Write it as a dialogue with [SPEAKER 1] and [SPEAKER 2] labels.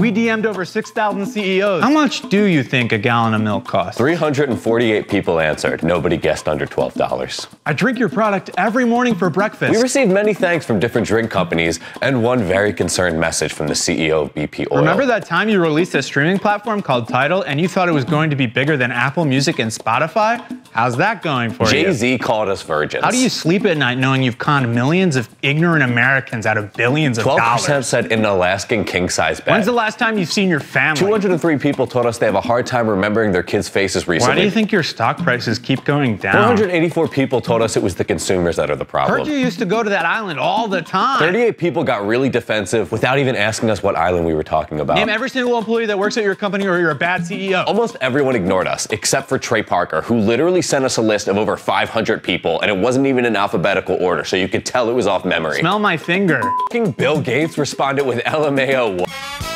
[SPEAKER 1] We DM'd over 6,000 CEOs. How much do you think a gallon of milk costs?
[SPEAKER 2] 348 people answered. Nobody guessed under $12.
[SPEAKER 1] I drink your product every morning for breakfast.
[SPEAKER 2] We received many thanks from different drink companies and one very concerned message from the CEO of BP Oil.
[SPEAKER 1] Remember that time you released a streaming platform called Tidal and you thought it was going to be bigger than Apple Music and Spotify? How's that going for
[SPEAKER 2] Jay-Z
[SPEAKER 1] you?
[SPEAKER 2] Jay-Z called us virgins.
[SPEAKER 1] How do you sleep at night knowing you've conned millions of ignorant Americans out of billions of 12% dollars?
[SPEAKER 2] 12% said in an Alaskan king-size bed.
[SPEAKER 1] When's the last time you've seen your family?
[SPEAKER 2] 203 people told us they have a hard time remembering their kids' faces recently.
[SPEAKER 1] Why do you think your stock prices keep going down?
[SPEAKER 2] 484 people told us it was the consumers that are the problem.
[SPEAKER 1] Heard you used to go to that island all the time.
[SPEAKER 2] 38 people got really defensive without even asking us what island we were talking about.
[SPEAKER 1] Name every single employee that works at your company or you're a bad CEO.
[SPEAKER 2] Almost everyone ignored us, except for Trey Parker, who literally sent us a list of over 500 people, and it wasn't even in alphabetical order, so you could tell it was off memory.
[SPEAKER 1] Smell my finger.
[SPEAKER 2] Bill Gates responded with LMAO.